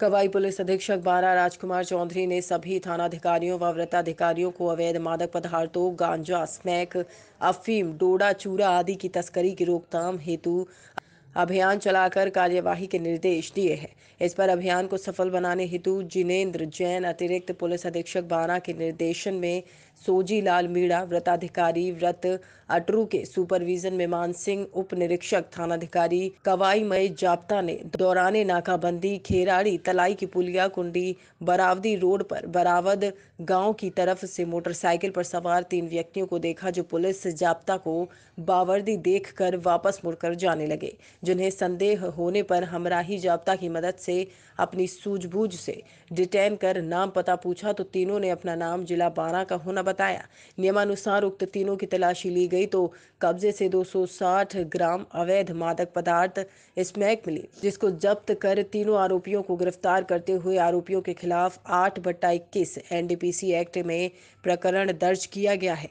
कवाई police अधीक्षक बारा राजकुमार चौधरी ने सभी थानाधिकारियों व व्रताधिकारियों को अवैध मादक पदार्थों, गांजा स्मैक अफीम, डोडा, चूरा आदि की तस्करी की रोकथाम हेतु अभियान चलाकर कार्यवाही के निर्देश दिए हैं। इस पर अभियान को सफल बनाने हेतु जिनेन्द्र जैन, अतिरिक्त पुलिस अधीक्षक बारा के निर्देशन में सोजी लाल मीणा, व्रताधिकारी व्रत अटरू के सुपरविजन में मान सिंह उप निरीक्षक थानाधिकारी कवाई मई जाप्ता ने दौराने नाकाबंदी, खेराड़ी, तलाई की पुलिया कुंडी, बरावदी रोड पर बरावद गाँव की तरफ़ से मोटरसाइकिल पर सवार तीन व्यक्तियों को देखा, जो पुलिस जाप्ता को बावर्दी देखकर वापस मुड़कर जाने लगे। जिन्हें संदेह होने पर हमराही जाप्ता की मदद से, अपनी सूझबूझ से डिटेन कर नाम पता पूछा तो तीनों ने अपना नाम जिला बारा का होना बताया। नियमानुसार उक्त तीनों की तलाशी ली गई तो कब्जे से 260 ग्राम अवैध मादक पदार्थ स्मैक मिली, जिसको जब्त कर तीनों आरोपियों को गिरफ़्तार करते हुए आरोपियों के खिलाफ आठ बट्टा इक्कीस एक्ट में प्रकरण दर्ज किया गया है।